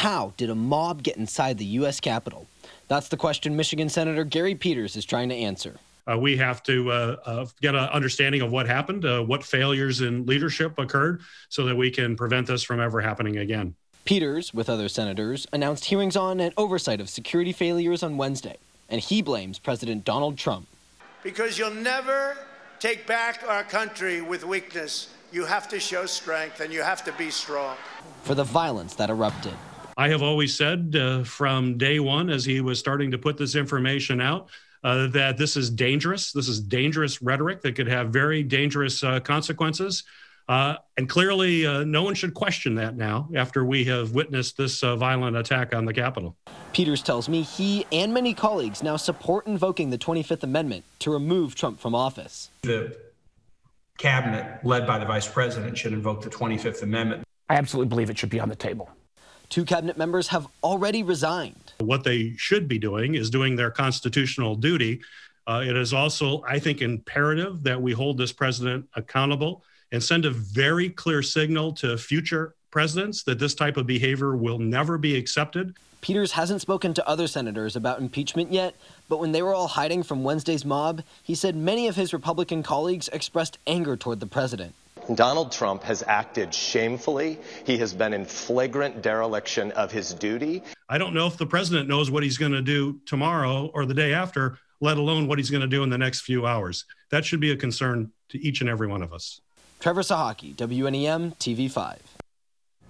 How did a mob get inside the U.S. Capitol? That's the question Michigan Senator Gary Peters is trying to answer. Uh, we have to uh, uh, get an understanding of what happened, uh, what failures in leadership occurred, so that we can prevent this from ever happening again. Peters, with other senators, announced hearings on and oversight of security failures on Wednesday, and he blames President Donald Trump. Because you'll never take back our country with weakness. You have to show strength and you have to be strong. For the violence that erupted. I have always said uh, from day one, as he was starting to put this information out, uh, that this is dangerous. This is dangerous rhetoric that could have very dangerous uh, consequences. Uh, and clearly, uh, no one should question that now after we have witnessed this uh, violent attack on the Capitol. Peters tells me he and many colleagues now support invoking the 25th Amendment to remove Trump from office. The cabinet, led by the vice president, should invoke the 25th Amendment. I absolutely believe it should be on the table. Two cabinet members have already resigned. What they should be doing is doing their constitutional duty. Uh, it is also, I think, imperative that we hold this president accountable and send a very clear signal to future presidents that this type of behavior will never be accepted. Peters hasn't spoken to other senators about impeachment yet, but when they were all hiding from Wednesday's mob, he said many of his Republican colleagues expressed anger toward the president. Donald Trump has acted shamefully. He has been in flagrant dereliction of his duty. I don't know if the president knows what he's going to do tomorrow or the day after, let alone what he's going to do in the next few hours. That should be a concern to each and every one of us. Trevor Sahaki, WNEM TV 5.